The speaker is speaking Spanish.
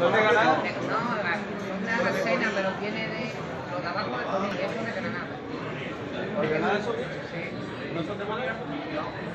¿Son de No, la- son de pero viene de los de de de Granada. ¿Por Granada ¿No son de Málaga? No,